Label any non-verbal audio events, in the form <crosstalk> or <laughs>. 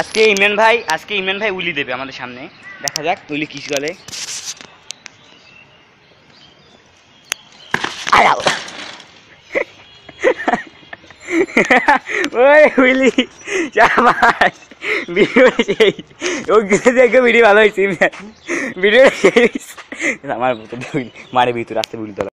আজকে ইমরান ভাই, আজকে ইমরান ভাই উলি দেবে আমাদের সামনে। দেখা যাক উলি কিস গলে আয় আল্লাহ। <laughs> ওই উইলি চাবাস ভিডিও সেই ওগুলো দেখে ভিডিও ভালো হয়েছে ভিডিও সেই আমার মারে ভিতরে, আসতে বুঝতে